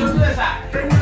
Don't do. Ah,